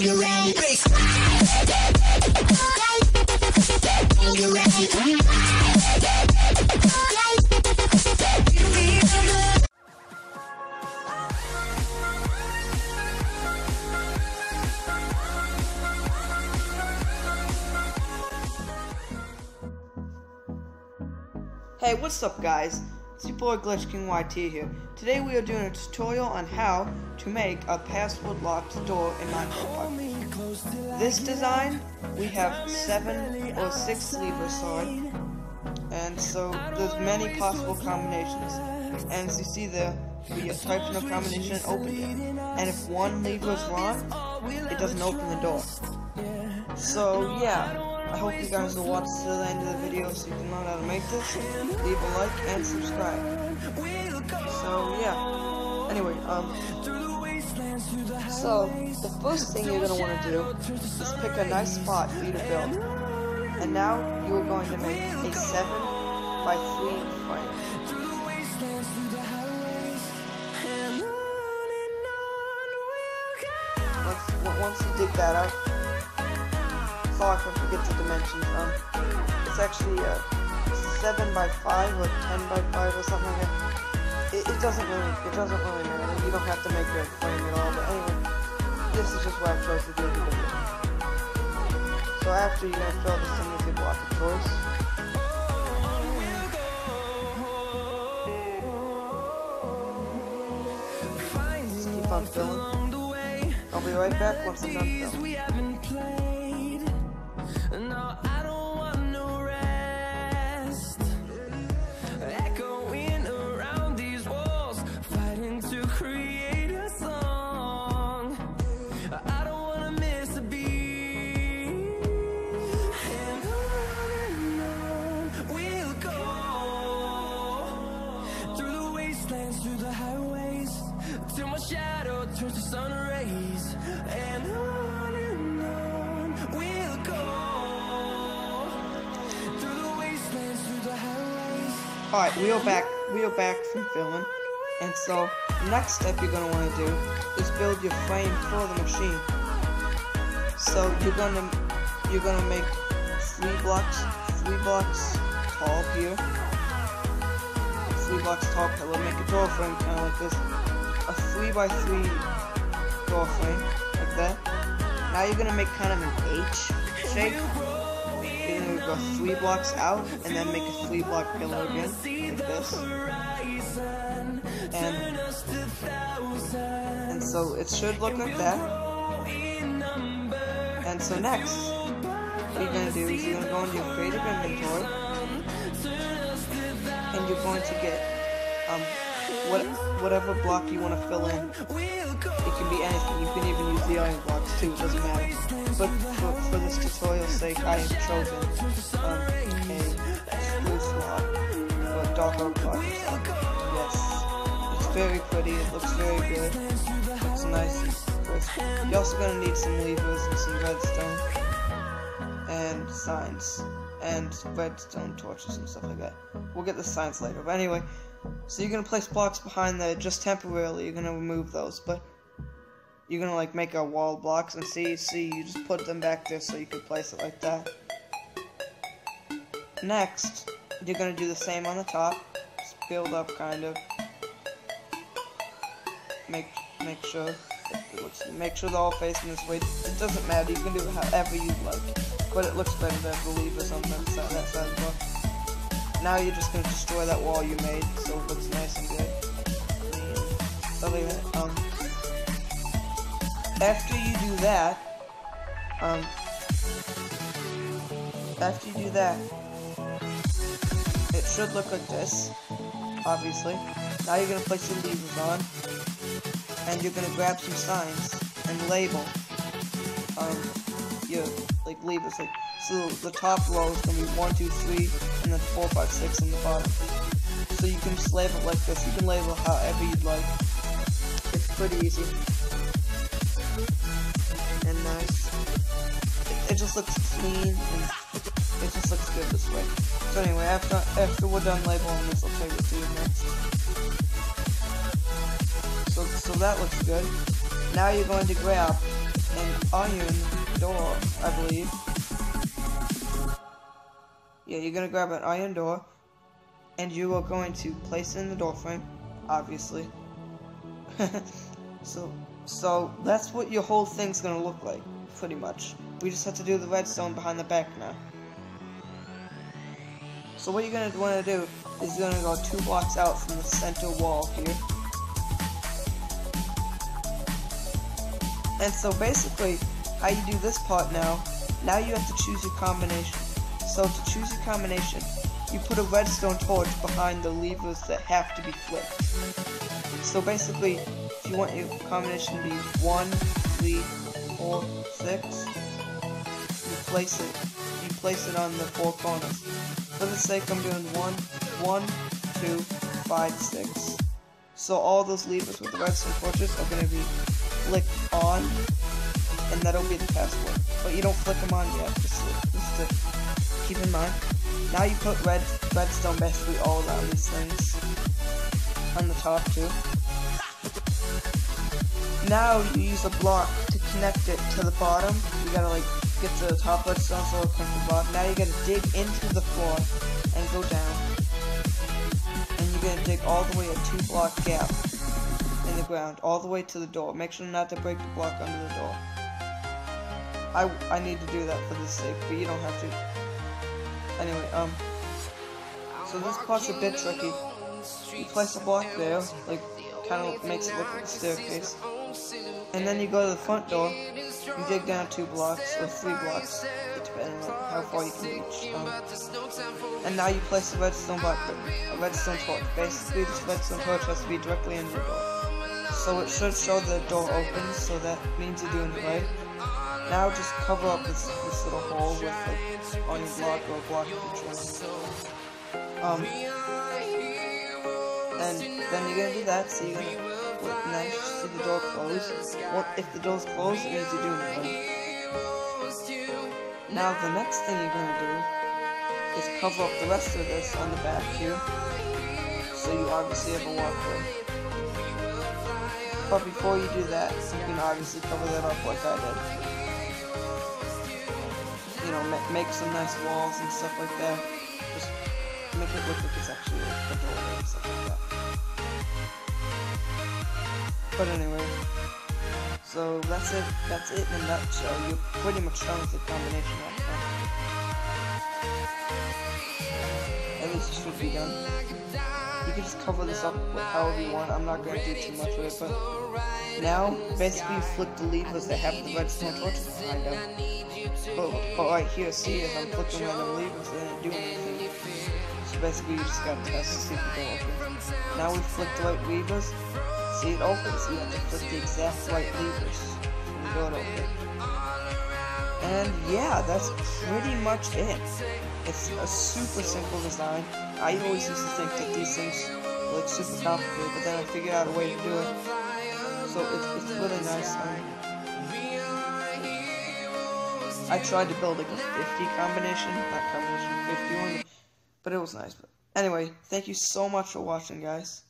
Hey, what's up guys? It's your boy Glitch King YT here. Today we are doing a tutorial on how to make a password locked door in Minecraft. This design, we have seven or six levers, sorry. And so there's many possible combinations. And as you see there, we typed in a combination and opened it. And if one lever is wrong, it doesn't open the door. So yeah, I hope you guys will watch to the end of the video so you can learn how to make this. Leave a like and subscribe. So yeah. Anyway, um so the first thing you're gonna want to do is pick a nice spot for you to build. And now you are going to make a seven by three frame. Once, once you dig that out, sorry I forget the dimensions. Um, it's actually a seven by five or ten by five or something like that. It, it doesn't really, it doesn't really matter. You don't have to make a frame at all. But anyway, this is just what I chose to do the. So after you're gonna fill this in with your block of choice. I'll be right back once I'm done filling. Turns to sun rays. And we'll go. Highways. Alright, we are back. We are back from filming. And so, next step you're gonna want to do is build your frame for the machine. So you're gonna you're gonna make three blocks, three blocks tall here, three blocks tall pillar. Make a door frame kind of like this, a three by three door frame like that. Now you're gonna make kind of an H shape. You're gonna go three blocks out and then make a three block pillar again, like this. And, and so it should look like that. And so next, what you're gonna do is you're gonna go into your creative inventory and you're going to get um what whatever block you want to fill in. It can be anything. You can even use the iron blocks too. It doesn't matter. But for, for this tutorial's sake, I have chosen um, a spruce log or dark oak log. Yes, it's very pretty. It looks very good. It's nice. You're also gonna need some levers and some redstone and signs and redstone torches and stuff like that. We'll get the signs later. But anyway, so you're gonna place blocks behind there just temporarily. You're gonna remove those, but you're gonna like make a wall blocks and see, see, you just put them back there so you can place it like that. Next, you're gonna do the same on the top. Just build up kind of. Make make sure looks. Make sure they're all facing this way. It doesn't matter. You can do it however you like, but it looks better the levers on that side, that side. Now you're just gonna destroy that wall you made, so it looks nice and good. Um, after you do that, um, after you do that, it should look like this, obviously. Now you're gonna place your levers on, and you're gonna grab some signs and label, um, your, like, leave levers, like, so the top row is gonna be one, two, three, and then four, five, six in the bottom. So you can label it like this. You can label however you'd like. It's pretty easy and nice. It, it just looks clean and it just looks good this way. So anyway, after after we're done labeling this, I'll tell you to do next. So so that looks good. Now you're going to grab an iron door, I believe. Yeah, you're gonna grab an iron door, and you are going to place it in the door frame, obviously. so, so that's what your whole thing's gonna look like, pretty much. We just have to do the redstone behind the back now. So what you're gonna want to do is you're gonna go two blocks out from the center wall here. And so basically, how you do this part now, now you have to choose your combination. So to choose your combination, you put a redstone torch behind the levers that have to be flipped. So basically, if you want your combination to be 1, 3, 4, 6, you place it, you place it on the four corners. For the sake, I'm doing 1, 1, 2, 5, 6. So all those levers with the redstone torches are going to be flicked on, and that'll be the password. But you don't flick them on yet, just, just to keep in mind. Now you put red redstone basically all around these things. On the top too. Now you use a block to connect it to the bottom. You gotta like get to the top redstone so it comes to the bottom. Now you gotta dig into the floor and go down. And you're gonna dig all the way a two block gap in the ground, all the way to the door. Make sure not to break the block under the door. I, I need to do that for the sake, but you don't have to. Anyway, um, so this part's a bit tricky. You place a block there, like, kind of makes it look like a staircase. And then you go to the front door, you dig down two blocks, or three blocks, depending on how far you can reach. Um, and now you place a redstone block, a redstone torch. Basically, this redstone torch has to be directly in the door. So it should show the door opens, so that means you're doing it right. Now just cover up this, this little hole with like on your block or a block of control. Um, and then you're gonna do that, so you're gonna look nice, see the door close. Well, if the door's closed, it means you're doing it right. Now the next thing you're gonna do is cover up the rest of this on the back here. So you obviously have a walkway. But before you do that, you can obviously cover that up like I did you know, make some nice walls and stuff like that. Just make it look like it's actually a doorway and stuff like that. But anyway, so that's it. That's it in a nutshell. You're pretty much done with the combination right now. At least it should be done. You can just cover this up however you want. I'm not going to do too much of it, but now, basically flip the levers that have the redstone torches behind them. But, but right here, see as I'm flicking on the levers, they didn't do anything. So basically you just gotta test to see if it will open. Now we flick the right levers, see it opens, you have to flick the exact right levers. And go to open. And yeah, that's pretty much it. It's a super simple design. I always used to think that these things like super complicated, but then I figured out a way to do it. So it's, it's really nice. Um, I tried to build like a 50 combination, not combination, 51, but it was nice. But anyway, thank you so much for watching, guys.